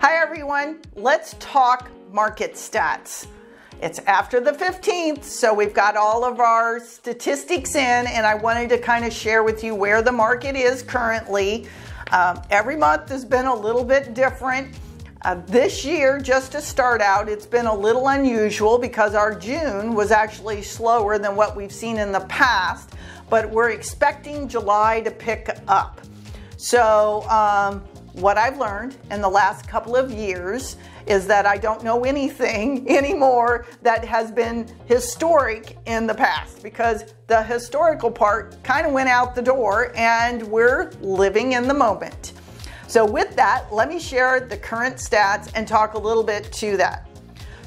Hi everyone, let's talk market stats. It's after the 15th, so we've got all of our statistics in, and I wanted to kind of share with you where the market is currently. Um, every month has been a little bit different. Uh, this year, just to start out, it's been a little unusual because our June was actually slower than what we've seen in the past, but we're expecting July to pick up. So, um, what I've learned in the last couple of years is that I don't know anything anymore that has been historic in the past because the historical part kind of went out the door and we're living in the moment. So, with that, let me share the current stats and talk a little bit to that.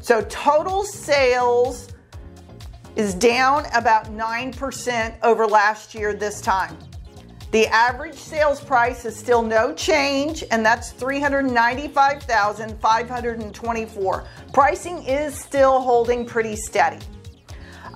So, total sales is down about 9% over last year this time. The average sales price is still no change, and that's 395,524. Pricing is still holding pretty steady.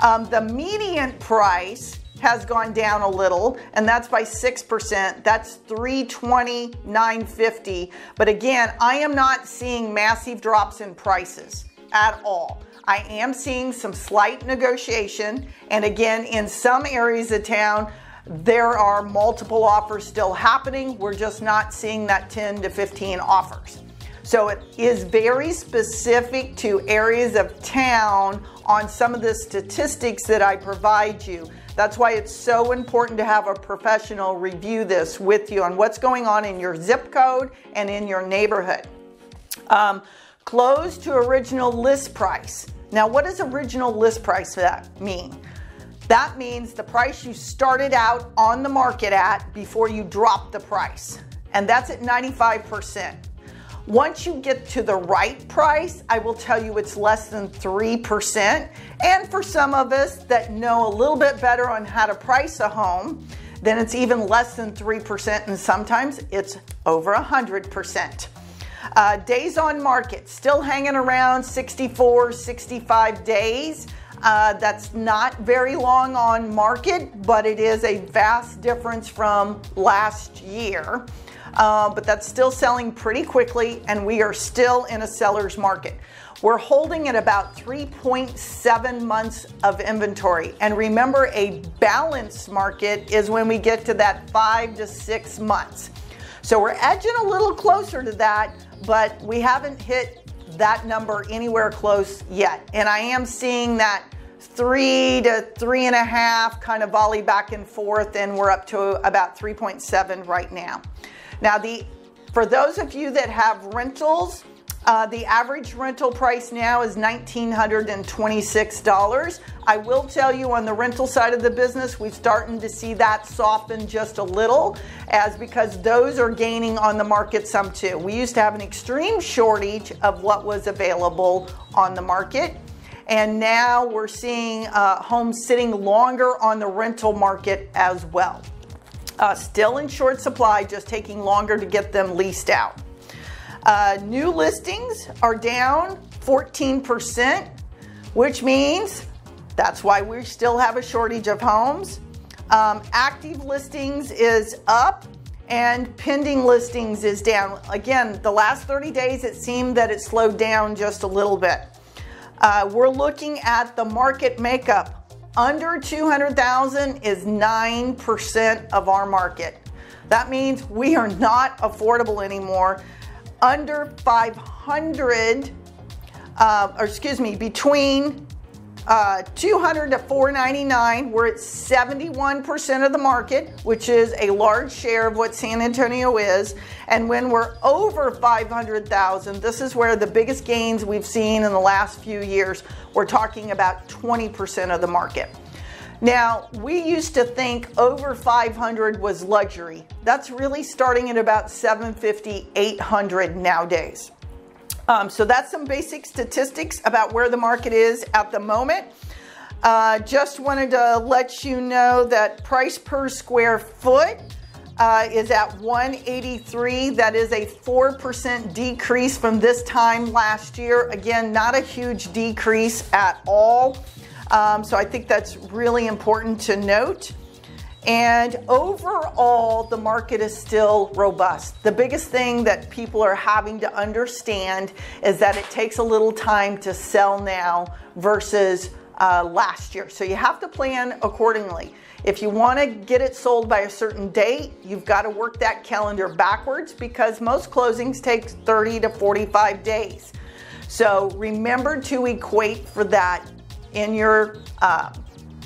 Um, the median price has gone down a little, and that's by 6%. That's 329.50. But again, I am not seeing massive drops in prices at all. I am seeing some slight negotiation, and again, in some areas of town, there are multiple offers still happening. We're just not seeing that 10 to 15 offers. So it is very specific to areas of town on some of the statistics that I provide you. That's why it's so important to have a professional review this with you on what's going on in your zip code and in your neighborhood. Um, close to original list price. Now, what does original list price mean? That means the price you started out on the market at before you drop the price. And that's at 95%. Once you get to the right price, I will tell you it's less than 3%. And for some of us that know a little bit better on how to price a home, then it's even less than 3%, and sometimes it's over 100%. Uh, days on market, still hanging around 64, 65 days. Uh, that's not very long on market, but it is a vast difference from last year. Uh, but that's still selling pretty quickly, and we are still in a seller's market. We're holding at about 3.7 months of inventory. And remember, a balanced market is when we get to that five to six months. So we're edging a little closer to that, but we haven't hit that number anywhere close yet. And I am seeing that three to three and a half kind of volley back and forth, and we're up to about 3.7 right now. Now, the for those of you that have rentals, uh, the average rental price now is $1,926. I will tell you on the rental side of the business, we're starting to see that soften just a little as because those are gaining on the market some too. We used to have an extreme shortage of what was available on the market. And now we're seeing uh, homes sitting longer on the rental market as well. Uh, still in short supply, just taking longer to get them leased out. Uh, new listings are down 14%, which means that's why we still have a shortage of homes. Um, active listings is up and pending listings is down. Again, the last 30 days it seemed that it slowed down just a little bit. Uh, we're looking at the market makeup. Under 200,000 is 9% of our market. That means we are not affordable anymore under 500, uh, or excuse me, between uh, 200 to 499, we're at 71% of the market, which is a large share of what San Antonio is. And when we're over 500,000, this is where the biggest gains we've seen in the last few years. We're talking about 20% of the market. Now, we used to think over 500 was luxury. That's really starting at about 750, 800 nowadays. Um, so that's some basic statistics about where the market is at the moment. Uh, just wanted to let you know that price per square foot uh, is at 183. That is a 4% decrease from this time last year. Again, not a huge decrease at all. Um, so I think that's really important to note. And overall, the market is still robust. The biggest thing that people are having to understand is that it takes a little time to sell now versus uh, last year. So you have to plan accordingly. If you want to get it sold by a certain date, you've got to work that calendar backwards because most closings take 30 to 45 days. So remember to equate for that in your uh,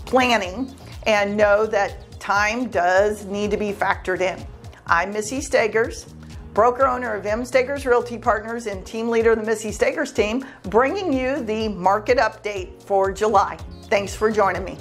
planning and know that time does need to be factored in. I'm Missy Stagers, broker owner of M. Stagers Realty Partners and team leader of the Missy Stagers team, bringing you the market update for July. Thanks for joining me.